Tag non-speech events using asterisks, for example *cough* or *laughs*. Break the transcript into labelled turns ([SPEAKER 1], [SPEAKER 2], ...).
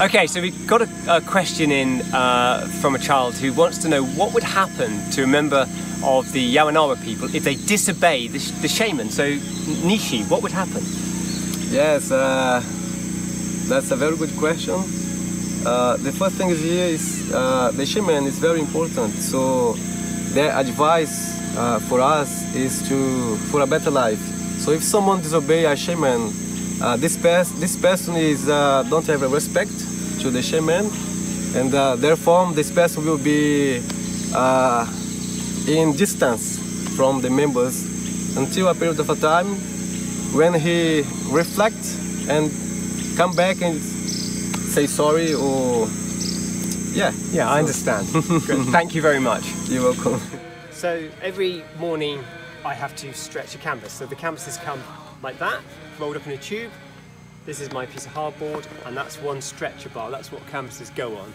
[SPEAKER 1] Okay, so we've got a, a question in uh, from a child who wants to know what would happen to a member of the Yawanawa people if they disobey the, sh- the shaman. So, Nishi, what would happen?
[SPEAKER 2] Yes, uh, that's a very good question. Uh, the first thing is here is uh, the shaman is very important. So their advice uh, for us is to for a better life. So if someone disobey a shaman, uh, this pers- this person is uh, don't have a respect to the shaman, and uh, therefore this person will be uh, in distance from the members until a period of a time when he reflects and come back and say sorry or yeah
[SPEAKER 1] Yeah, I understand. *laughs* Thank you very much.
[SPEAKER 2] you're welcome
[SPEAKER 1] So every morning I have to stretch a canvas. So the canvas canvases come like that, rolled up in a tube. This is my piece of hardboard, and that's one stretcher bar. That's what canvases go on.